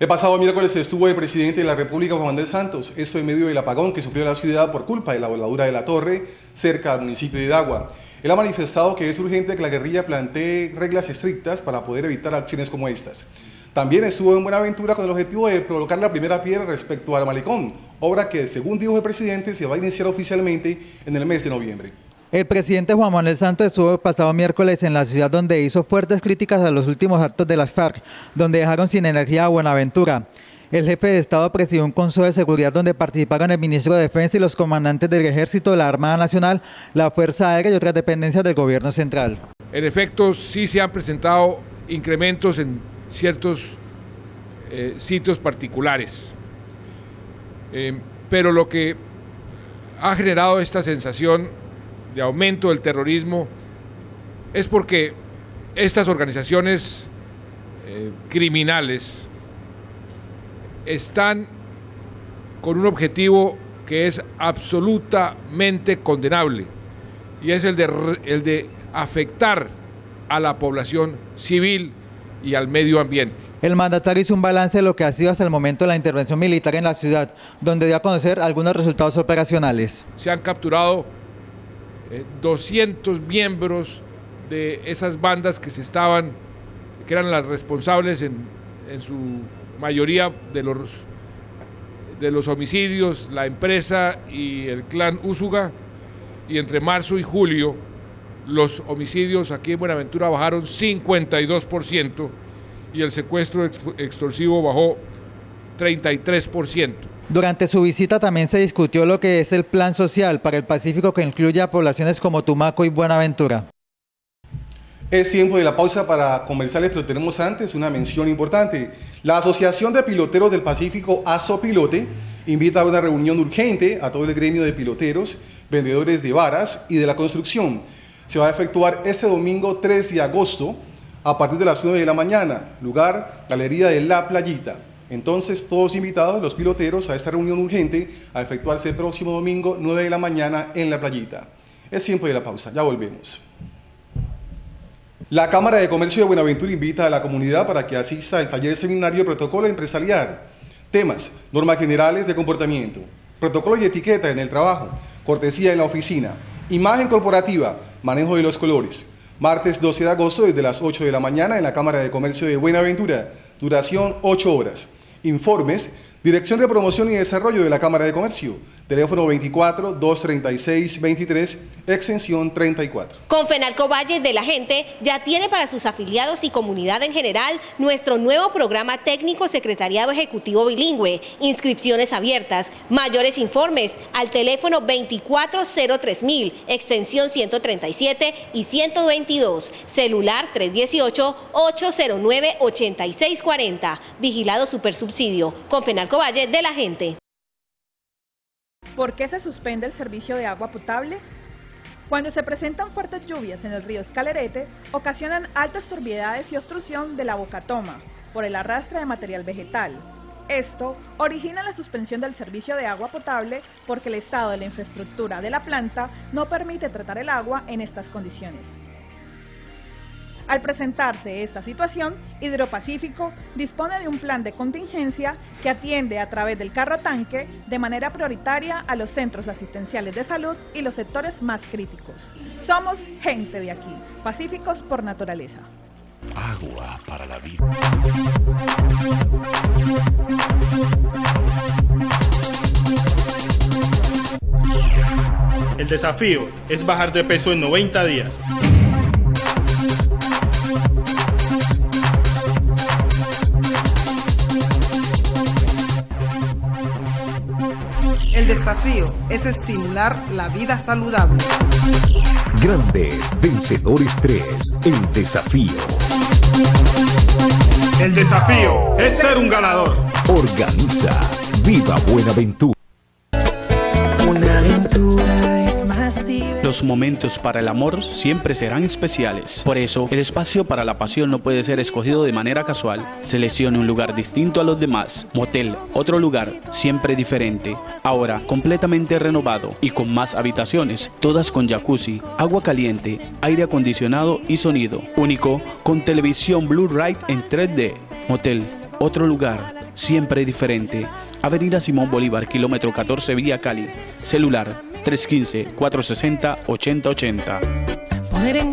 El pasado miércoles estuvo el presidente de la República, Juan Manuel Santos, esto en medio del apagón que sufrió la ciudad por culpa de la voladura de la torre cerca del municipio de Hidagua. Él ha manifestado que es urgente que la guerrilla plantee reglas estrictas para poder evitar acciones como estas. También estuvo en Buenaventura con el objetivo de colocar la primera piedra respecto al malecón, obra que, según dijo el presidente, se va a iniciar oficialmente en el mes de noviembre. El presidente Juan Manuel Santos estuvo el pasado miércoles en la ciudad donde hizo fuertes críticas a los últimos actos de las FARC, donde dejaron sin energía a Buenaventura. El jefe de Estado presidió un consejo de seguridad donde participaron el ministro de Defensa y los comandantes del Ejército, la Armada Nacional, la Fuerza Aérea y otras dependencias del gobierno central. En efecto, sí se han presentado incrementos en ciertos eh, sitios particulares, eh, pero lo que ha generado esta sensación de aumento del terrorismo es porque estas organizaciones eh, criminales están con un objetivo que es absolutamente condenable y es el de, el de afectar a la población civil y al medio ambiente. El mandatario hizo un balance de lo que ha sido hasta el momento la intervención militar en la ciudad, donde dio a conocer algunos resultados operacionales. Se han capturado 200 eh, miembros de esas bandas que se estaban, que eran las responsables en, en su mayoría de los, de los homicidios, la empresa y el clan Úsuga, y entre marzo y julio los homicidios aquí en Buenaventura bajaron 52% y el secuestro extorsivo bajó 33%. Durante su visita también se discutió lo que es el plan social para el Pacífico que incluye a poblaciones como Tumaco y Buenaventura. Es tiempo de la pausa para conversarles, pero tenemos antes una mención importante. La Asociación de Piloteros del Pacífico, ASOPILOTE, invita a una reunión urgente a todo el gremio de piloteros, vendedores de varas y de la construcción. Se va a efectuar este domingo 3 de agosto a partir de las 9 de la mañana, lugar Galería de La Playita. Entonces, todos invitados, los piloteros, a esta reunión urgente a efectuarse el próximo domingo 9 de la mañana en La Playita. Es tiempo de la pausa, ya volvemos. La Cámara de Comercio de Buenaventura invita a la comunidad para que asista al taller seminario Protocolo Empresarial. Temas, normas generales de comportamiento, protocolo y etiqueta en el trabajo, cortesía en la oficina, imagen corporativa, manejo de los colores. Martes 12 de agosto desde las 8 de la mañana en la Cámara de Comercio de Buenaventura. Duración 8 horas. Informes, Dirección de Promoción y Desarrollo de la Cámara de Comercio Teléfono 24 236 23, extensión 34. Con Fenalco Valle de la Gente ya tiene para sus afiliados y comunidad en general nuestro nuevo programa técnico Secretariado Ejecutivo Bilingüe. Inscripciones abiertas. Mayores informes al teléfono 2403000, extensión 137 y 122. Celular 318 809 8640. Vigilado Supersubsidio. Con Valle de la Gente. ¿Por qué se suspende el servicio de agua potable? Cuando se presentan fuertes lluvias en el río Escalerete, ocasionan altas turbiedades y obstrucción de la bocatoma por el arrastre de material vegetal. Esto origina la suspensión del servicio de agua potable porque el estado de la infraestructura de la planta no permite tratar el agua en estas condiciones. Al presentarse esta situación, Hidropacífico dispone de un plan de contingencia que atiende a través del carro tanque de manera prioritaria a los centros asistenciales de salud y los sectores más críticos. Somos gente de aquí, pacíficos por naturaleza. Agua para la vida. El desafío es bajar de peso en 90 días. Desafío es estimular la vida saludable. Grandes Vencedores 3, el desafío. El desafío es ser un ganador. Organiza Viva Buenaventura. Los momentos para el amor siempre serán especiales. Por eso, el espacio para la pasión no puede ser escogido de manera casual. Seleccione un lugar distinto a los demás. Motel, otro lugar, siempre diferente. Ahora, completamente renovado y con más habitaciones, todas con jacuzzi, agua caliente, aire acondicionado y sonido. Único, con televisión Blu-ray en 3D. Motel otro lugar, siempre diferente. Avenida Simón Bolívar, kilómetro 14, Vía Cali. Celular 315-460-8080. Poner en